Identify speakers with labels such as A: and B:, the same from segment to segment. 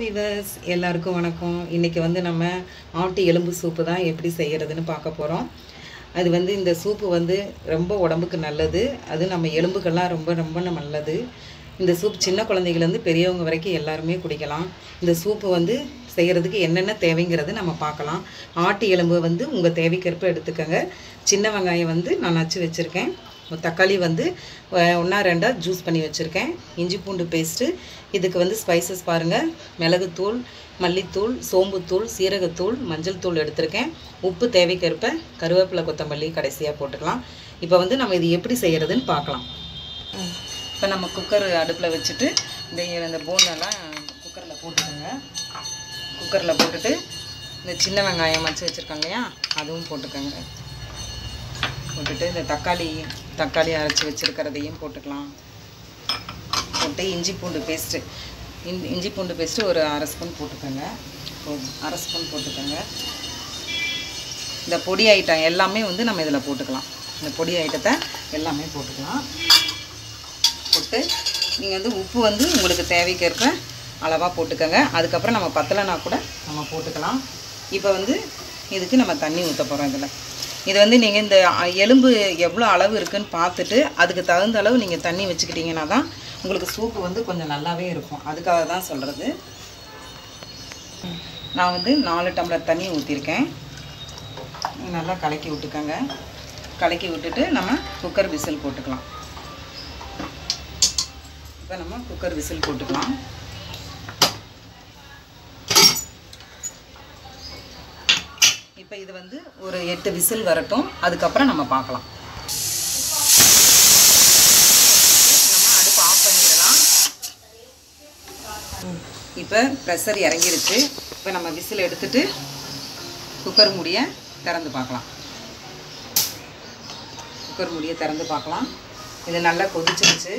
A: Viewers எல்லாருக்கும் வணக்கம். இன்றைக்கி வந்து நம்ம ஆட்டு எலும்பு சூப்பு தான் எப்படி செய்கிறதுன்னு பார்க்க போகிறோம் அது வந்து இந்த சூப்பு வந்து ரொம்ப உடம்புக்கு நல்லது. அது நம்ம எலும்புக்கெல்லாம் ரொம்ப ரொம்ப நல்லது. இந்த சூப் சின்ன குழந்தைகள்லேருந்து பெரியவங்க வரைக்கும் எல்லாருமே குடிக்கலாம். இந்த சூப்பு வந்து செய்கிறதுக்கு என்னென்ன தேவைங்கிறது நம்ம பார்க்கலாம். ஆட்டு எலும்பு வந்து உங்கள் தேவைக்கேற்ப எடுத்துக்கோங்க. சின்ன வெங்காயம் வந்து நான் நச்சு வச்சுருக்கேன். தக்காளி வந்து ஒன்றா ரெண்டாக ஜூஸ் பண்ணி வச்சுருக்கேன். இஞ்சி பூண்டு பேஸ்ட்டு இதுக்கு வந்து ஸ்பைசஸ் பாருங்கள் மிளகுத்தூள் மல்லித்தூள் சோம்புத்தூள் சீரகத்தூள் மஞ்சள் தூள் எடுத்திருக்கேன். உப்பு தேவைக்கேற்ப கருவேப்பிலை கொத்தமல்லி கடைசியாக போட்டுக்கலாம். இப்போ வந்து நம்ம இது எப்படி செய்கிறதுன்னு பார்க்கலாம் இப்போ நம்ம குக்கர் அடுப்பில் வச்சுட்டு இந்த இந்த போனெல்லாம் குக்கரில் போட்டுக்கோங்க. குக்கரில் போட்டுட்டு இந்த சின்ன வெங்காயம் வச்சு வச்சுருக்காங்க இல்லையா அதுவும் போட்டுக்கோங்க. போட்டுட்டு இந்த தக்காளி தக்காளி அரைச்சி வச்சுருக்கிறதையும் போட்டுக்கலாம். போட்டு இஞ்சி பூண்டு பேஸ்ட்டு இஞ்சி இஞ்சி பூண்டு பேஸ்ட்டு ஒரு அரை ஸ்பூன் போட்டுக்கோங்க. அரை ஸ்பூன் போட்டுக்கோங்க. இந்த பொடி ஐட்டம் எல்லாமே வந்து நம்ம இதில் போட்டுக்கலாம். இந்த பொடி ஐட்டத்தை எல்லாமே போட்டுக்கலாம். போட்டு நீங்கள் வந்து உப்பு வந்து உங்களுக்கு தேவைக்கேற்ப அளவாக போட்டுக்கோங்க. அதுக்கப்புறம் நம்ம பத்தலைனா கூட நம்ம போட்டுக்கலாம். இப்போ வந்து இதுக்கு நம்ம தண்ணி ஊற்ற போகிறோம் இதில். இது வந்து நீங்கள் இந்த எலும்பு எவ்வளோ அளவு இருக்குன்னு பார்த்துட்டு அதுக்கு தகுந்த அளவு நீங்கள் தண்ணி வச்சுக்கிட்டிங்கன்னா தான் உங்களுக்கு சூப்பு வந்து கொஞ்சம் நல்லாவே இருக்கும். அதுக்காக தான் சொல்கிறது நான் வந்து நாலு டம்ளர் தண்ணி ஊற்றிருக்கேன் நல்லா கலக்கி விட்டுக்கோங்க. கலக்கி விட்டுட்டு நம்ம குக்கர் விசில் போட்டுக்கலாம். இப்போ நம்ம குக்கர் விசில் போட்டுக்கலாம். இப்போ இது வந்து ஒரு எட்டு விசில் வரட்டும். அதுக்கப்புறம் நம்ம பார்க்கலாம். நம்ம அடுப்பு ஆஃப் பண்ணிடலாம். இப்போ ப்ரெஷர் இறங்கிருச்சு. இப்போ நம்ம விசில் எடுத்துட்டு குக்கர் மூடிய திறந்து பார்க்கலாம். குக்கர் மூடிய திறந்து பார்க்கலாம். இது நல்லா கொதிச்சிருச்சு.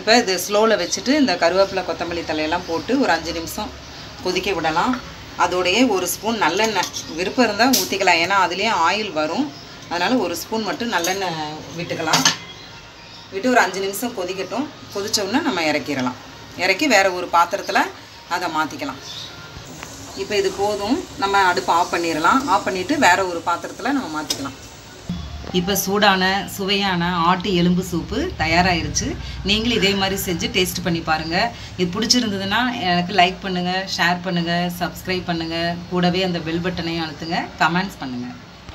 A: இப்போ இது ஸ்லோவில் வச்சுட்டு இந்த கருவேப்பிலை கொத்தமல்லி தலையெல்லாம் போட்டு ஒரு அஞ்சு நிமிஷம் கொதிக்க விடலாம். அதோடையே ஒரு ஸ்பூன் நல்லெண்ணெய். விருப்பம் இருந்தால் ஊற்றிக்கலாம் ஏன்னா அதுலேயே ஆயில் வரும். அதனால் ஒரு ஸ்பூன் மட்டும் நல்லெண்ணெய் விட்டுக்கலாம். விட்டு ஒரு அஞ்சு நிமிஷம் கொதிக்கட்டும். கொதித்தோடனே நம்ம இறக்கிடலாம். இறக்கி வேறு ஒரு பாத்திரத்தில் அதை மாற்றிக்கலாம் இப்போ இது போதும். நம்ம அடுப்பு ஆஃப் பண்ணிடலாம். ஆஃப் பண்ணிவிட்டு வேறு ஒரு பாத்திரத்தில் நம்ம மாற்றிக்கலாம் இப்போ சூடான சுவையான ஆட்டு எலும்பு சூப்பு தயாராகிருச்சு நீங்களும் இதே மாதிரி செஞ்சு டேஸ்ட் பண்ணி பாருங்கள் இது பிடிச்சிருந்ததுன்னா எனக்கு லைக் பண்ணுங்கள் ஷேர் பண்ணுங்கள் சப்ஸ்கிரைப் பண்ணுங்கள் கூடவே அந்த பெல் பட்டனையும் அழுத்துங்க. கமெண்ட்ஸ் பண்ணுங்கள்